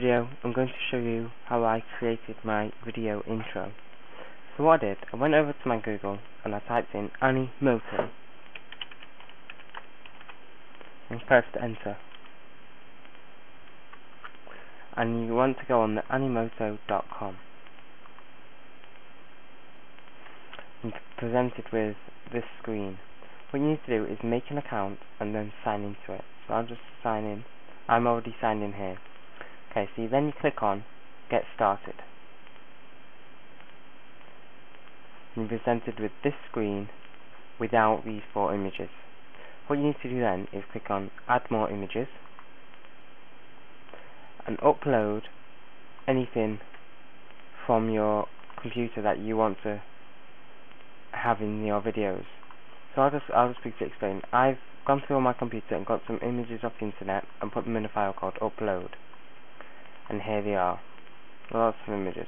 video I'm going to show you how I created my video intro. So what I did, I went over to my Google and I typed in Animoto and pressed enter. And you want to go on the animoto.com. And presented with this screen. What you need to do is make an account and then sign into it. So I'll just sign in. I'm already signed in here. Okay, so then you click on Get Started. And you're presented with this screen without these four images. What you need to do then is click on Add More Images and upload anything from your computer that you want to have in your videos. So I'll just I'll just quickly explain. I've gone through on my computer and got some images off the internet and put them in a file called upload and here they are. Lots of images.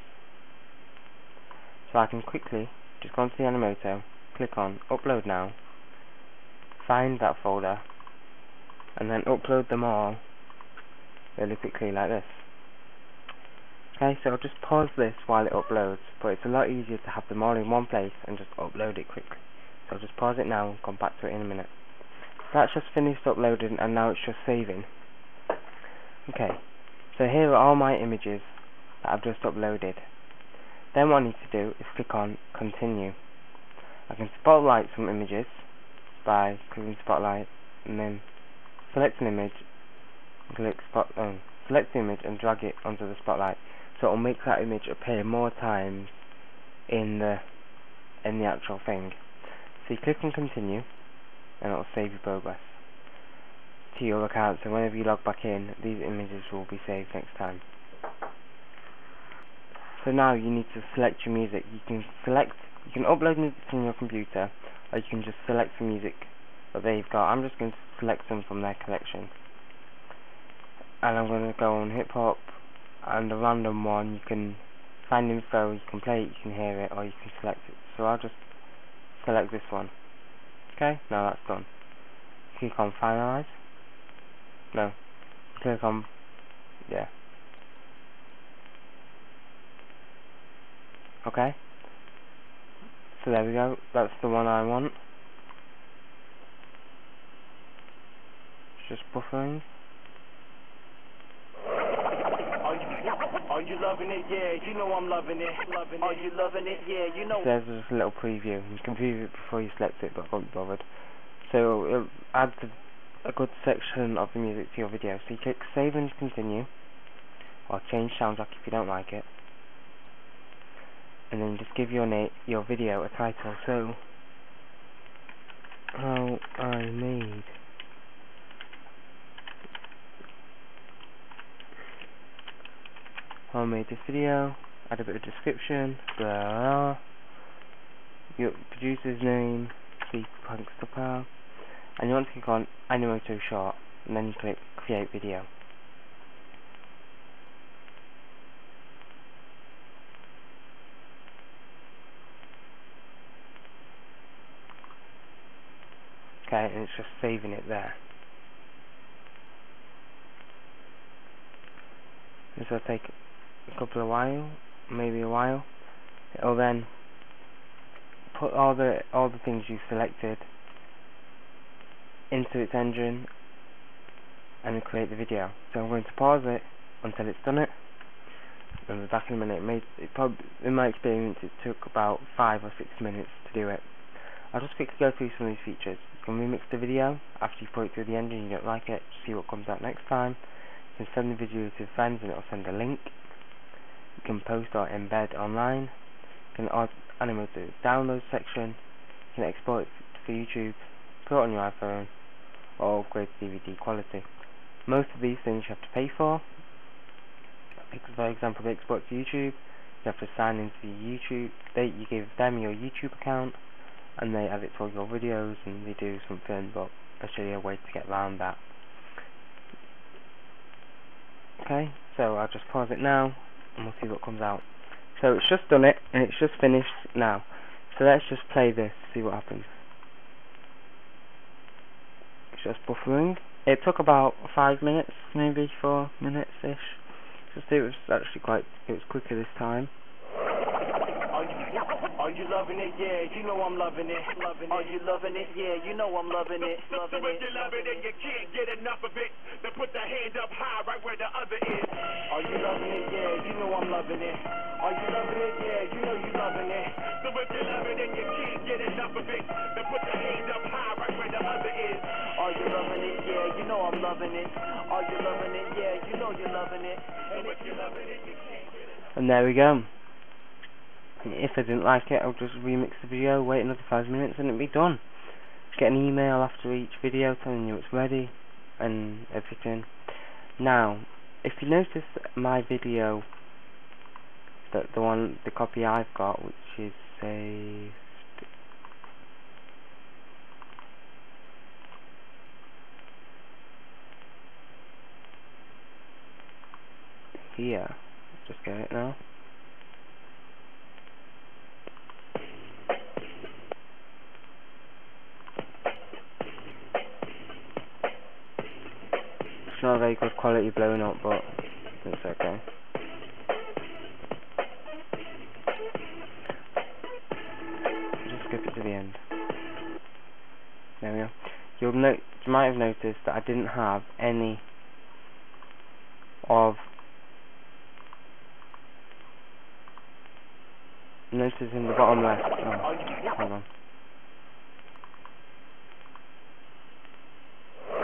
So I can quickly just go onto the Animoto click on upload now find that folder and then upload them all really quickly like this. Okay so I'll just pause this while it uploads but it's a lot easier to have them all in one place and just upload it quickly. So I'll just pause it now and come back to it in a minute. That's just finished uploading and now it's just saving. Okay so here are all my images that I've just uploaded. Then what I need to do is click on continue. I can spotlight some images by clicking spotlight and then select an image click spot um, select the image and drag it onto the spotlight so it'll make that image appear more times in the in the actual thing. So you click on continue and it'll save your progress to your account so whenever you log back in these images will be saved next time. So now you need to select your music. You can select you can upload music from your computer or you can just select the music that they've got. I'm just going to select some from their collection. And I'm going to go on hip hop and a random one you can find info you can play it you can hear it or you can select it. So I'll just select this one. Okay? Now that's done. Click on finalize no. Click on, yeah. Okay. So there we go. That's the one I want. It's just buffering. Are you loving it? Yeah, you know I'm loving it. Loving it. Are you loving it? Yeah, you know. There's just a little preview. You can view it before you select it, but I can't be bothered. So it adds the a good section of the music to your video. So you click save and continue, or change soundtrack if you don't like it, and then just give your name, your video a title. So how I made I made this video, add a bit of description, blah, your producer's name, see Pranksterpal and you want to click on Animoto Short and then click create video. Okay and it's just saving it there. This will take a couple of while maybe a while. It'll then put all the all the things you selected into its engine and create the video. So I'm going to pause it until it's done it and we'll be back in a minute. It, it probably, in my experience it took about 5 or 6 minutes to do it. I'll just quickly go through some of these features. You can remix the video after you put it through the engine you don't like it, see what comes out next time. You can send the video to friends and it'll send a link. You can post or embed online. You can add animate the download section. You can export it to YouTube, put it on your iPhone, or upgrade DVD quality. Most of these things you have to pay for. For example, to YouTube, you have to sign into the YouTube. They you give them your YouTube account, and they add it to all your videos, and they do something. But I'll show you a way to get around that. Okay, so I'll just pause it now, and we'll see what comes out. So it's just done it, and it's just finished now. So let's just play this, see what happens just buffering. It took about five minutes, maybe four minutes-ish. Just it was actually quite, it was quicker this time. Are you, loving it? Yeah, you know I'm loving it. Loving it. Are you loving it? Yeah, you know I'm loving it. Loving so if it. you love it you can't get enough of it, then put the hand up high right where the other is. Are you loving it? Yeah, you know I'm loving it. Are you loving it? Yeah, you know you loving it. So if you love it you can't get enough of it, then put the know I'm loving it. Are you loving it? Yeah, you know you're loving it. So if you love it and you And there we go. If I didn't like it, I'll just remix the video, wait another five minutes, and it'll be done. Get an email after each video telling you it's ready, and everything. Now, if you notice my video, that the one, the copy I've got, which is saved here. Just get it now. It's not very good quality blowing up, but it's okay. Just skip it to the end. There we go. You'll note, you might have noticed that I didn't have any of notice in the bottom left. Oh, on.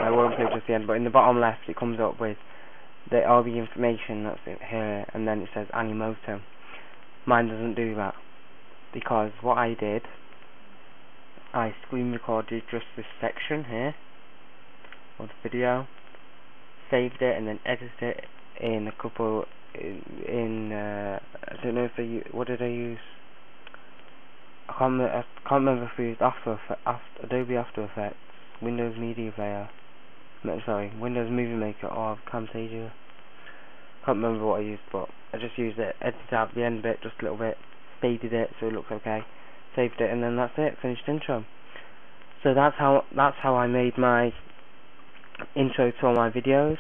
I won't play just the end, but in the bottom left it comes up with the, all the information that's here, and then it says Animoto. Mine doesn't do that because what I did, I screen recorded just this section here of the video, saved it, and then edited it in a couple in, in uh, I don't know if I what did I use. I can't, remember, if used After, After Adobe After Effects, Windows Media Player, no, sorry, Windows Movie Maker or Camtasia. Can't remember what I used, but I just used it, edited out the end bit just a little bit, faded it so it looks okay, saved it, and then that's it, finished intro. So that's how that's how I made my intro to all my videos.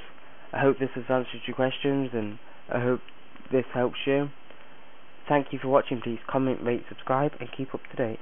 I hope this has answered your questions, and I hope this helps you. Thank you for watching. Please comment, rate, subscribe, and keep up to date.